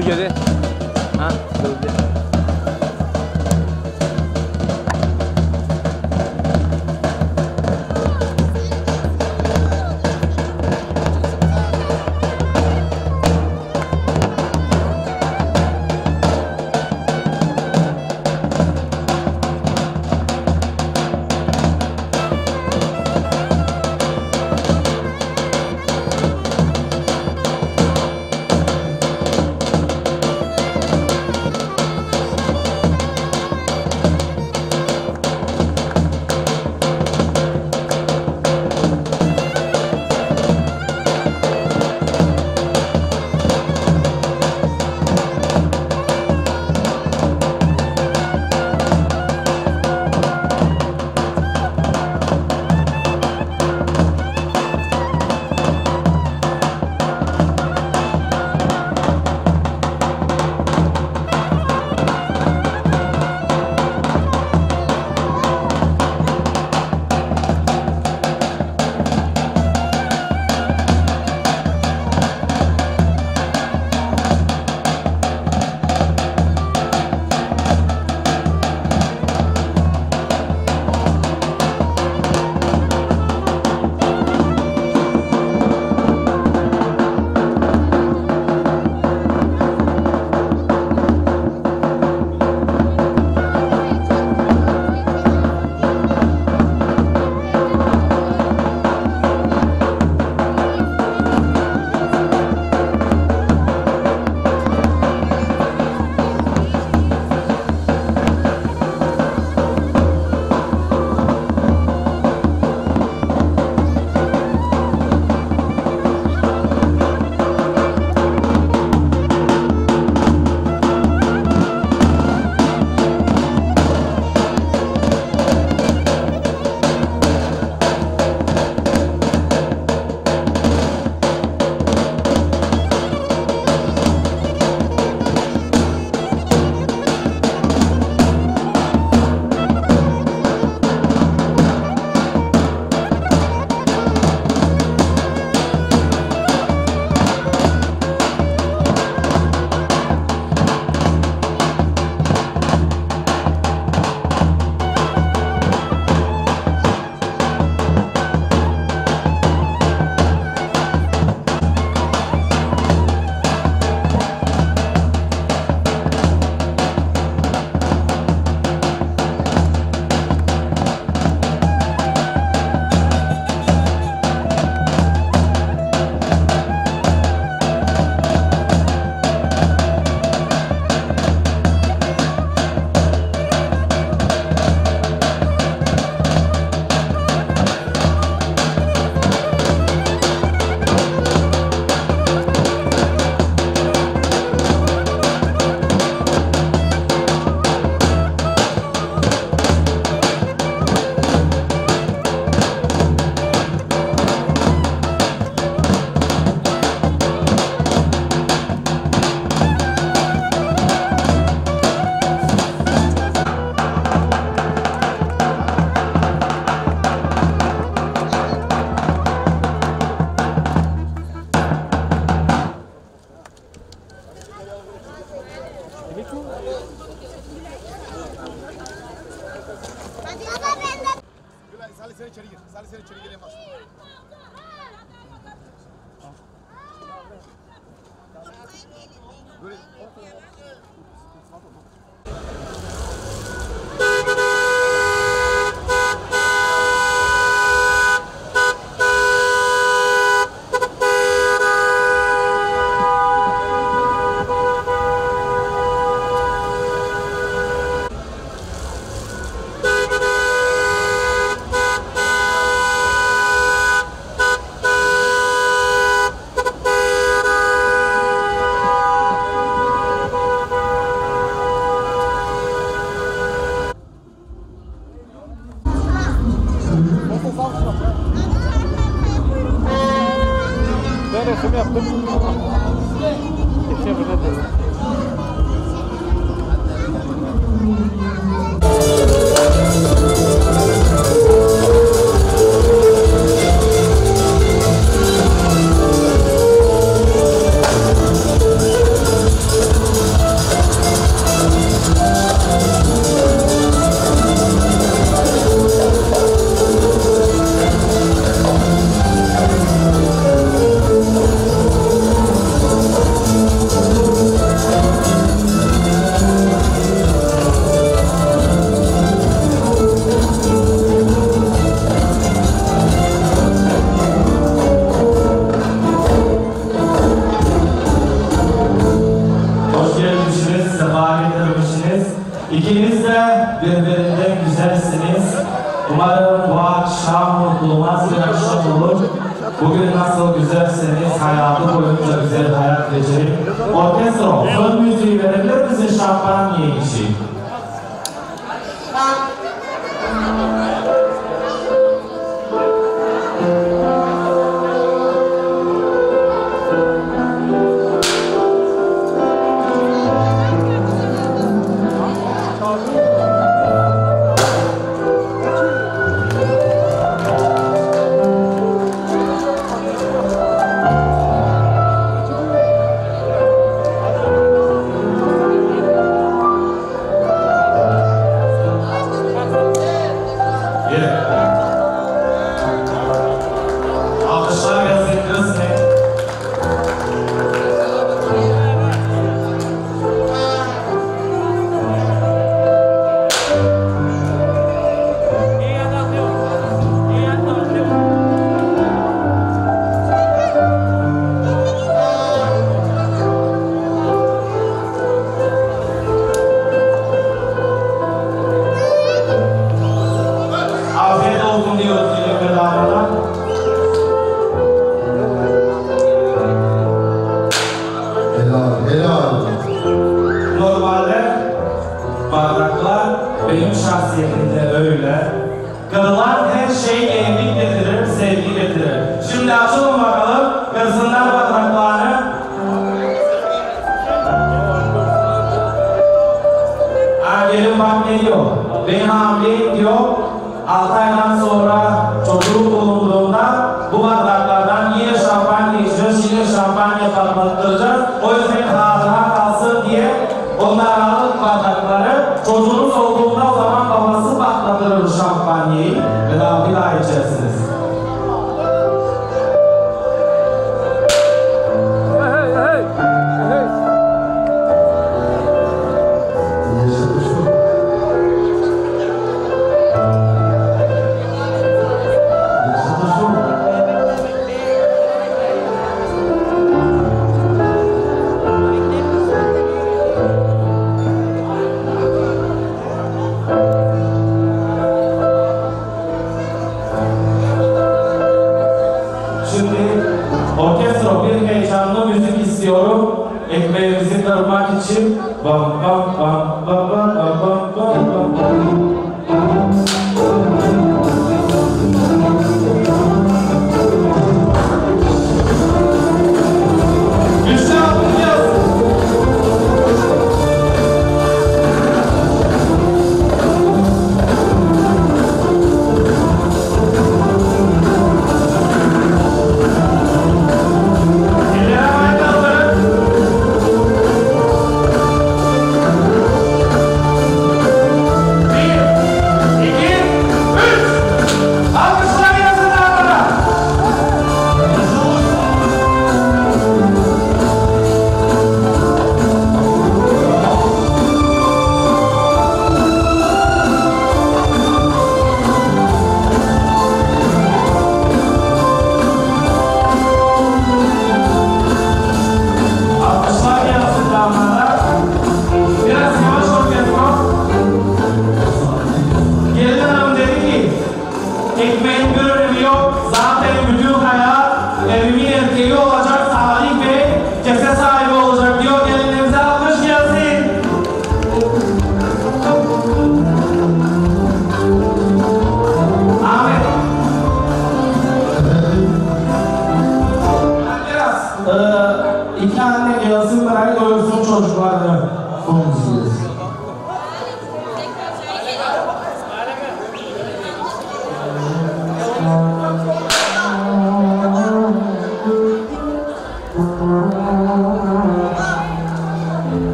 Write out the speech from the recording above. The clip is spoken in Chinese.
Hallelujah.